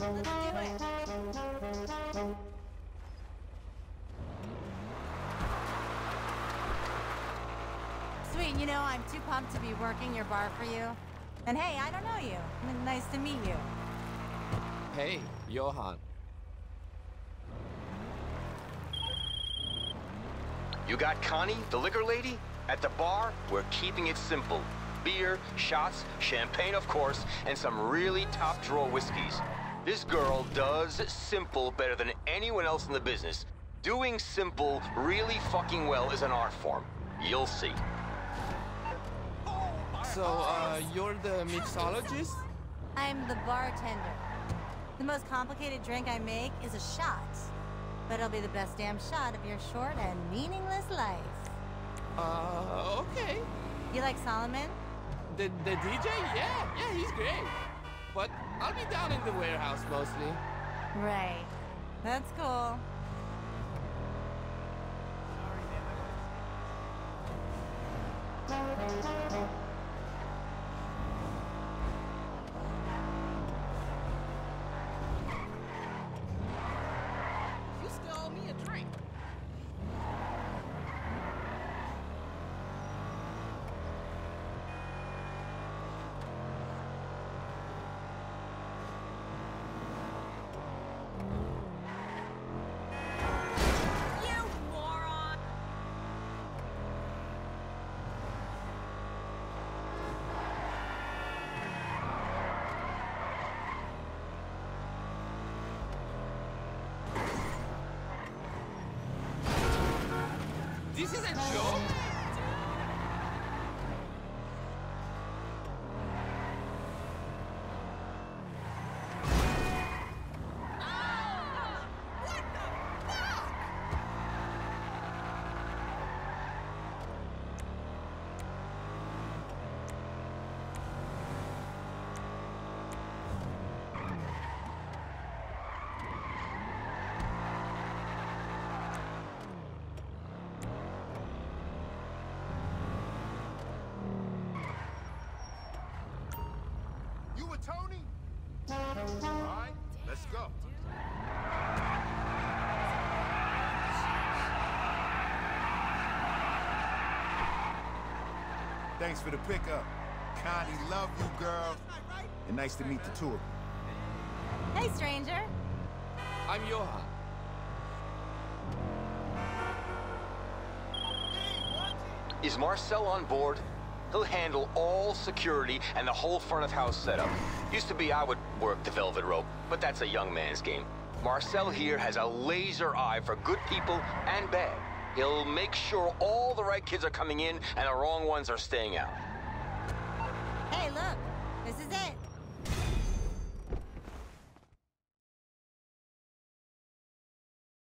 Sweet, you know, I'm too pumped to be working your bar for you. And hey, I don't know you. Nice to meet you. Hey, Yohan. You got Connie, the liquor lady? At the bar, we're keeping it simple. Beer, shots, champagne, of course, and some really top drawer whiskeys. This girl does simple better than anyone else in the business. Doing simple really fucking well is an art form. You'll see. So, uh, you're the mixologist? I'm the bartender. The most complicated drink I make is a shot. But it'll be the best damn shot of your short and meaningless life. Uh, okay. You like Solomun? The, the DJ? Yeah, yeah, he's great. But I'll be down in the warehouse mostly. Right. That's cool. You still owe me a drink. You moron! This is a joke? What the fuck? You with Tony? All right, let's go. Thanks for the pickup. Connie, love you, girl. And nice to meet the two of you. Hey, stranger. I'm Yohan. Is Marcel on board? He'll handle all security and the whole front of house setup. Used to be I would work the velvet rope, but that's a young man's game. Marcel here has a laser eye for good people and bad. He'll make sure all the right kids are coming in and the wrong ones are staying out. Hey, look. This is it.